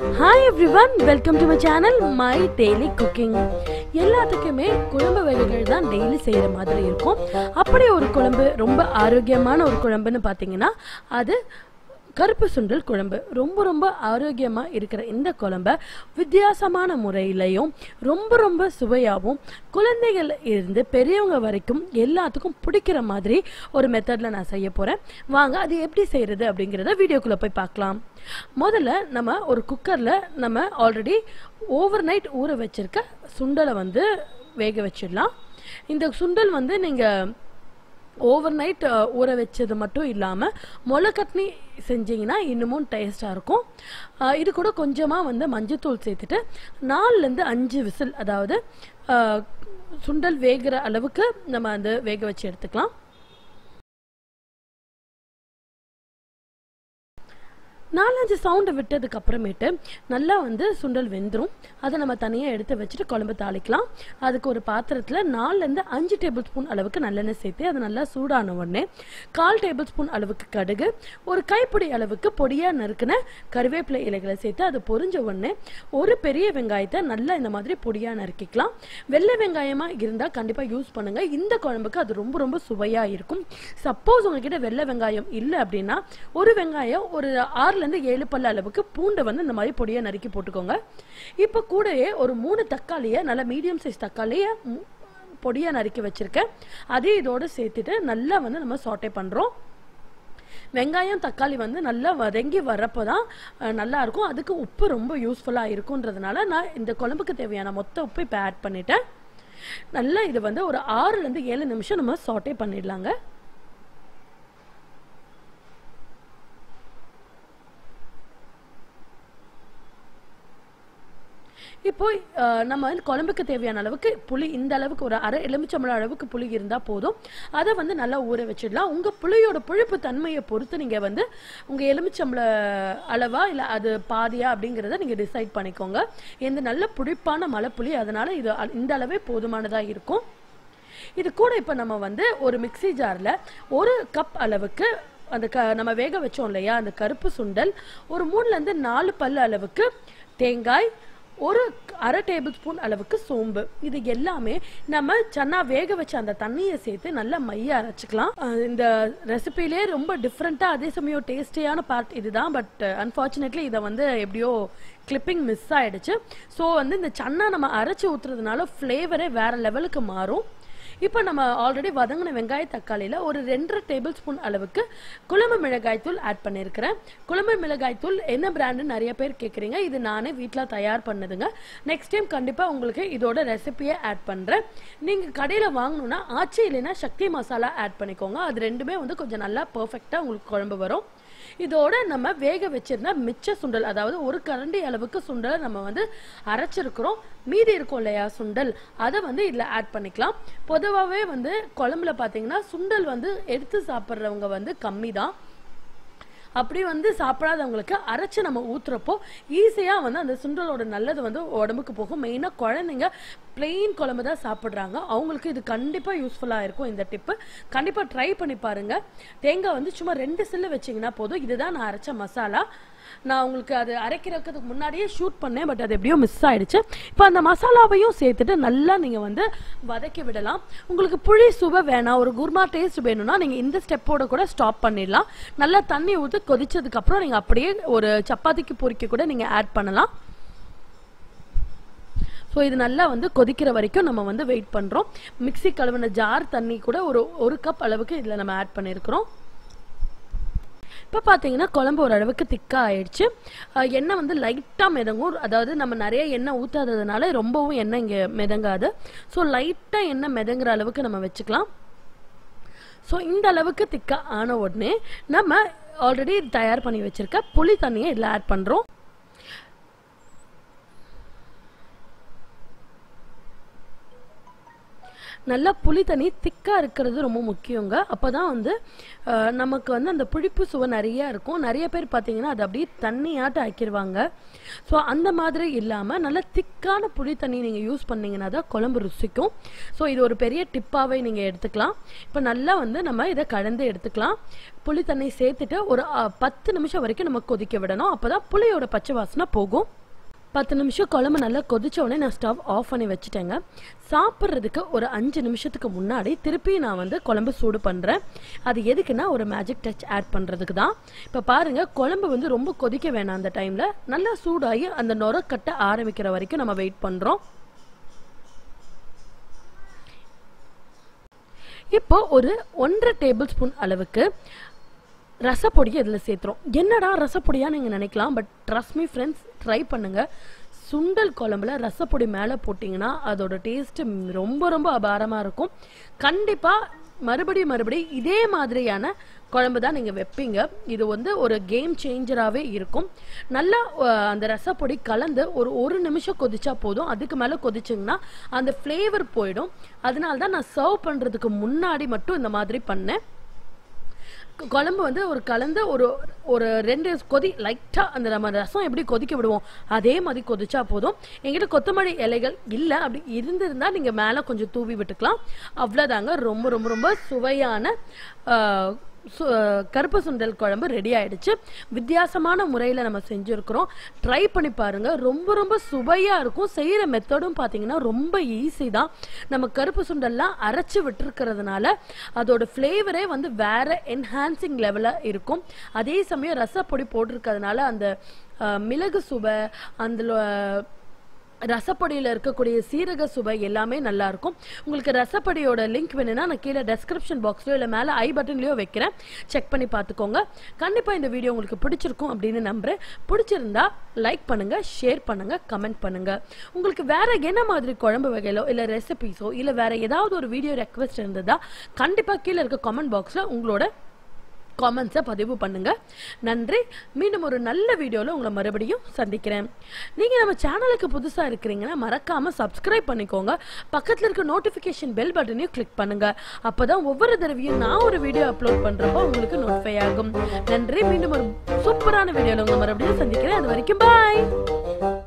Hi everyone welcome to my channel my daily cooking எல்லாத்துக்குமே குழம்பு வகைகள் தான் டெய்லி செய்கிற மாதிரி இருக்கும். அப்படி ஒரு குழம்பு ரொம்ப ஆரோக்கியமான ஒரு குழம்புன்னு பார்த்தீங்கன்னா அது கருப்பு சுண்டல் குழம்பு. ரொம்ப ரொம்ப ஆரோக்கியமாக இருக்கிற இந்த குழம்ப வித்தியாசமான முறையிலையும் ரொம்ப ரொம்ப சுவையாகவும் குழந்தைகள் இருந்து பெரியவங்க வரைக்கும் எல்லாத்துக்கும் பிடிக்கிற மாதிரி ஒரு மெத்தடில் நான் செய்ய போகிறேன் வாங்க அது எப்படி செய்கிறது அப்படிங்கிறத வீடியோக்குள்ளே போய் பார்க்கலாம். முதல்ல நம்ம ஒரு குக்கரில் நம்ம ஆல்ரெடி ஓவர் நைட் ஊற வச்சுருக்க சுண்டலை வந்து வேக வச்சிடலாம். இந்த சுண்டல் வந்து நீங்கள் ஓவர் நைட் uh, ஊற வச்சது மட்டும் இல்லாமல் முளைக்கட்னி செஞ்சீங்கன்னா இன்னமும் டேஸ்ட்டாக இருக்கும். இது கூட கொஞ்சமாக வந்து மஞ்சத்தூள் சேர்த்துட்டு நாலுலேருந்து அஞ்சு விசில் அதாவது சுண்டல் வேகிற அளவுக்கு நம்ம அந்த வேக வச்சு எடுத்துக்கலாம். நாலஞ்சு சவுண்டு விட்டதுக்கு அப்புறமேட்டு நல்லா வந்து சுண்டல் வெந்துடும் அதை நம்ம தனியாக எடுத்து வச்சுட்டு குழம்பு தாளிக்கலாம். அதுக்கு ஒரு பாத்திரத்தில் நாலுலேருந்து அஞ்சு டேபிள் ஸ்பூன் அளவுக்கு நல்லெண்ணெய் சேர்த்து அது நல்லா சூடான உடனே கால் டேபிள் ஸ்பூன் அளவுக்கு கடுகு ஒரு கைப்பிடி அளவுக்கு பொடியாக நறுக்கின கருவேப்பிலை இலைகளை சேர்த்து அது பொரிஞ்ச உடனே ஒரு பெரிய வெங்காயத்தை நல்லா இந்த மாதிரி பொடியாக நறுக்கிக்கலாம். வெள்ளை வெங்காயமாக இருந்தால் கண்டிப்பாக யூஸ் பண்ணுங்கள் இந்த குழம்புக்கு அது ரொம்ப ரொம்ப சுவையாக இருக்கும். சப்போஸ் உங்ககிட்ட வெள்ளை வெங்காயம் இல்லை அப்படின்னா ஒரு வெங்காயம் ஒரு ஆறு ஆறுலேருந்து ஏழு பல்ல அளவுக்கு பூண்டை வந்து இந்த மாதிரி பொடியாக நறுக்கி போட்டுக்கோங்க. இப்போ கூடவே ஒரு மூணு தக்காளியை நல்லா மீடியம் சைஸ் தக்காளியை பொடியாக நறுக்கி வச்சுருக்கேன். அதையும் இதோடு சேர்த்துட்டு நல்லா வந்து நம்ம சாட்டே பண்ணுறோம் வெங்காயம் தக்காளி வந்து நல்லா வதங்கி வரப்போ தான் நல்லாயிருக்கும். நல்லா இருக்கும் அதுக்கு உப்பு ரொம்ப யூஸ்ஃபுல்லாக இருக்குன்றதுனால நான் இந்த குழம்புக்கு தேவையான மொத்த உப்பு இப்போ ஆட் பண்ணிட்டேன். நல்லா இது வந்து ஒரு ஆறுலேருந்து ஏழு நிமிஷம் நம்ம சாட்டே பண்ணிடலாங்க. இப்போ நம்ம வந்து குழம்புக்கு தேவையான அளவுக்கு புளி இந்த அளவுக்கு ஒரு அரை எலுமிச்சம்பழம் அளவுக்கு புளி இருந்தால் போதும். அதை வந்து நல்லா ஊற வச்சிடலாம். உங்கள் புளியோட புளிப்பு தன்மையை பொறுத்து நீங்கள் வந்து உங்கள் எலுமிச்சம்பழ அளவா இல்லை அது பாதியா அப்படிங்கிறத நீங்கள் டிசைட் பண்ணிக்கோங்க. எந்த நல்ல புளிப்பான மலைப்புளி அதனால் இது அ- இந்த அளவே போதுமானதாக இருக்கும். இது கூட இப்போ நம்ம வந்து ஒரு மிக்ஸி ஜாரில் ஒரு கப் அளவுக்கு அந்த க நம்ம வேக வச்சோம் இல்லையா? அந்த கருப்பு சுண்டல் ஒரு மூணுலேருந்து நாலு பல் அளவுக்கு தேங்காய் ஒரு அரை டேபிள் ஸ்பூன் அளவுக்கு சோம்பு. இது எல்லாமே நம்ம சன்னா வேக வச்ச அந்த தண்ணியை சேர்த்து நல்லா மைய அரைச்சிக்கலாம். இந்த ரெசிபிலே ரொம்ப டிஃப்ரெண்ட்டாக அதே சமயம் டேஸ்டியான பார்ட் இதுதான். பட் அன்ஃபார்ச்சுனேட்லி இதை வந்து எப்படியோ கிளிப்பிங் மிஸ் ஆகிடுச்சு ஸோ வந்து இந்த சன்னா நம்ம அரைச்சி ஊற்றுறதுனால ஃப்ளேவரே வேற லெவலுக்கு மாறும். இப்போ நம்ம ஆல்ரெடி வதங்கின வெங்காய தக்காளியில் ஒரு ரெண்டரை டேபிள் ஸ்பூன் அளவுக்கு குழம்பு மிளகாய் தூள் ஆட் பண்ணியிருக்கிறேன் குழம்பு மிளகாய் தூள் என்ன பிராண்டுன்னு நிறைய பேர் கேட்குறீங்க இது நானே வீட்டில் தயார் பண்ணதுங்க. நெக்ஸ்ட் டைம் கண்டிப்பாக உங்களுக்கு இதோட ரெசிபியை ஆட் பண்ணுறேன் நீங்கள் கடையில் வாங்கணுன்னா ஆச்சி இல்லைன்னா சக்தி மசாலா ஆட் பண்ணிக்கோங்க. அது ரெண்டுமே வந்து கொஞ்சம் நல்லா பர்ஃபெக்டாக உங்களுக்கு குழம்பு வரும். இதோட நம்ம வேக வச்சிருந்த மிச்ச சுண்டல் அதாவது ஒரு கரண்டி அளவுக்கு சுண்டலை நம்ம வந்து அரைச்சிருக்கிறோம். மீதி இருக்கும் இல்லையா சுண்டல். அதை வந்து இதில் ஆட் பண்ணிக்கலாம். பொதுவாகவே வந்து குழம்புல பார்த்தீங்கன்னா சுண்டல் வந்து எடுத்து சாப்பிட்றவங்க வந்து கம்மி தான் அப்படி வந்து சாப்பிடாதவங்களுக்கு அரைச்சு நம்ம ஊற்றுறப்போ ஈஸியாக வந்து அந்த சுண்டலோட நல்லது வந்து உடம்புக்கு போகும். மெயினாக குழந்தைங்க பிளெயின் குழம்பு தான் சாப்பிட்றாங்க. அவங்களுக்கு இது கண்டிப்பாக யூஸ்ஃபுல்லாக இருக்கும் இந்த டிப்பு கண்டிப்பாக ட்ரை பண்ணி பாருங்கள் தேங்காய் வந்து சும்மா ரெண்டு சில்லு வச்சிங்கன்னா போதும். இதுதான் நான் அரைச்ச மசாலா. நான் உங்களுக்கு அது அரைக்கிறதுக்கு முன்னாடியே ஷூட் பண்ணேன் பட் அது எப்படியோ மிஸ் ஆகிடுச்சு இப்போ அந்த மசாலாவையும் சேர்த்துட்டு நல்லா நீங்கள் வந்து வதக்கி விடலாம். உங்களுக்கு புளி சுவை வேணாம் ஒரு குருமா டேஸ்ட் வேணும்னா நீங்கள் இந்த ஸ்டெப்போட கூட ஸ்டாப் பண்ணிடலாம். நல்லா தண்ணி ஊற்றி கொதிச்சதுக்கப்புறம் நீங்கள் அப்படியே ஒரு சப்பாத்திக்கு பொரிக்க கூட நீங்கள் ஆட் பண்ணலாம். ஸோ இது நல்லா வந்து கொதிக்கிற வரைக்கும் நம்ம வந்து வெயிட் பண்ணுறோம் மிக்சி கழுவின ஜார் தண்ணி கூட ஒரு ஒரு கப் அளவுக்கு இதில் நம்ம ஆட் பண்ணியிருக்கிறோம் இப்போ பார்த்தீங்கன்னா குழம்பு ஓரளவுக்கு திக்காக ஆயிடுச்சு. எண்ணெய் வந்து லைட்டாக மிதங்கும். அதாவது நம்ம நிறைய எண்ணெய் ஊற்றாததுனால ரொம்பவும் எண்ணெய் இங்கே மிதங்காது. ஸோ லைட்டாக எண்ணெய் மிதங்குற அளவுக்கு நம்ம வச்சுக்கலாம். ஸோ இந்த அளவுக்கு திக்காக ஆன உடனே நம்ம ஆல்ரெடி தயார் பண்ணி வச்சிருக்க புளி தண்ணியை இதில் ஆட் பண்ணுறோம் நல்லா புளி தண்ணி திக்காக இருக்கிறது ரொம்ப முக்கியங்க. அப்போ தான் வந்து நமக்கு வந்து அந்த புளிப்பு சுவை நிறையா இருக்கும். நிறைய பேர் பார்த்தீங்கன்னா அது அப்படியே தண்ணியாட்ட ஆக்கிடுவாங்க ஸோ அந்த மாதிரி இல்லாமல் நல்லா திக்கான புளி தண்ணி நீங்கள் யூஸ் பண்ணீங்கன்னா தான் குழம்பு ருசிக்கும். ஸோ இது ஒரு பெரிய டிப்பாகவே நீங்கள் எடுத்துக்கலாம். இப்போ நல்லா வந்து நம்ம இதை கலந்து எடுத்துக்கலாம். புளி தண்ணி சேர்த்துட்டு ஒரு பத்து நிமிஷம் வரைக்கும் நம்ம கொதிக்க விடணும். அப்போ தான் புளியோட பச்சை வாசனை போகும். பத்து நிமிஷம் குழம்பு நல்லா கொதிச்ச உடனே நான் ஸ்டவ் ஆஃப் பண்ணி வச்சுட்டேங்க. சாப்பிட்றதுக்கு ஒரு அஞ்சு நிமிஷத்துக்கு முன்னாடி திருப்பி நான் வந்து குழம்பு சூடு பண்ணுறேன் அது எதுக்குன்னா ஒரு மேஜிக் டச் ஆட் பண்ணுறதுக்கு தான். இப்போ பாருங்கள் குழம்பு வந்து ரொம்ப கொதிக்க வேணாம் அந்த டைமில் நல்லா சூடாகி அந்த நுர கட்ட ஆரம்பிக்கிற வரைக்கும் நம்ம வெயிட் பண்ணுறோம் இப்போ ஒரு ஒன்றரை டேபிள் ஸ்பூன் அளவுக்கு ரசப்பொடியை இதில் சேர்த்துறோம். என்னடா ரசப்பொடியாக நீங்கள் நினைக்கலாம் but trust me friends try பண்ணுங்கள் சுண்டல் குழம்புல ரசப்பொடி மேலே போட்டிங்கன்னா அதோட டேஸ்ட்டு ரொம்ப ரொம்ப அபாரமாக இருக்கும். கண்டிப்பாக மறுபடியும் மறுபடியும் இதே மாதிரியான குழம்பு தான் நீங்கள் வைப்பீங்க. இது வந்து ஒரு கேம் சேஞ்சராகவே இருக்கும். நல்லா அந்த ரசப்பொடி கலந்து ஒரு ஒரு நிமிஷம் கொதிச்சா போதும். அதுக்கு மேலே கொதிச்சிங்கன்னா அந்த ஃப்ளேவர் போயிடும். அதனால தான் நான் சர்வ் பண்ணுறதுக்கு முன்னாடி மட்டும் இந்த மாதிரி பண்ணேன். குழம்பு வந்து ஒரு கலந்து ஒரு ஒரு ரெண்டு கொதி லைட்டாக அந்த நம்ம ரசம் எப்படி கொதிக்க விடுவோம்? அதே மாதிரி கொதிச்சா போதும். எங்கிட்ட கொத்தமல்லி இலைகள் இல்லை. அப்படி இருந்திருந்தால் நீங்கள் மேலே கொஞ்சம் தூவி விட்டுக்கலாம். அவ்வளோதாங்க ரொம்ப ரொம்ப ரொம்ப சுவையான கருப்பு சுண்டல் குழம்பு ரெடி ஆயிடுச்சு. வித்தியாசமான முறையில் நம்ம செஞ்சுருக்கிறோம். ட்ரை பண்ணி பாருங்கள் ரொம்ப ரொம்ப சுவையாக இருக்கும். செய்கிற மெத்தடும் பார்த்தீங்கன்னா ரொம்ப ஈஸி தான். நம்ம கருப்பு சுண்டல்லாம் அரைச்சி விட்டுருக்கிறதுனால அதோட ஃப்ளேவரே வந்து வேறு என்ஹான்சிங் லெவலாக இருக்கும். அதே சமயம் ரசப்பொடி போட்டிருக்கிறதுனால அந்த மிளகு சுவை அந்த ரசப்பொடியில் இருக்கக்கூடிய சீரக சுவை எல்லாமே நல்லா இருக்கும். உங்களுக்கு ரசப்பொடியோட லிங்க் வேணும்னா நான் கீழே டெஸ்கிரிப்ஷன் பாக்ஸ்லயோ இல்லை மேலே ஐ பட்டன்லயோ வைக்கிறேன். செக் பண்ணி பார்த்துக்கோங்க. கண்டிப்பாக இந்த வீடியோ உங்களுக்கு பிடிச்சிருக்கும் அப்படின்னு நம்புறேன். பிடிச்சிருந்தா லைக் பண்ணுங்க ஷேர் பண்ணுங்க கமெண்ட் பண்ணுங்க. உங்களுக்கு வேற என்ன மாதிரி குழம்பு வகையிலோ இல்லை ரெசிபிஸோ இல்லை வேற ஏதாவது ஒரு வீடியோ ரெக்வெஸ்ட் இருந்ததா கண்டிப்பாக கீழே இருக்க கமெண்ட் பாக்ஸில் உங்களோட காமெண்ட்ஸை பதிவு பண்ணுங்கள் நன்றி. மீண்டும் ஒரு நல்ல வீடியோவில் உங்களை மறுபடியும் சந்திக்கிறேன். நீங்கள் நம்ம சேனலுக்கு புதுசாக இருக்கிறீங்கன்னா மறக்காமல் சப்ஸ்கிரைப் பண்ணிக்கோங்க. பக்கத்தில் இருக்க நோட்டிஃபிகேஷன் பெல் பட்டனையும் கிளிக் பண்ணுங்கள் அப்போ தான் ஒவ்வொரு தடவையும் நான் ஒரு வீடியோ அப்லோட் பண்ணுறப்போ உங்களுக்கு நோட்டிஃபை ஆகும். நன்றி. மீண்டும் ஒரு சூப்பரான வீடியோவில் உங்களை மறுபடியும் சந்திக்கிறேன். அது வரைக்கும் பாய்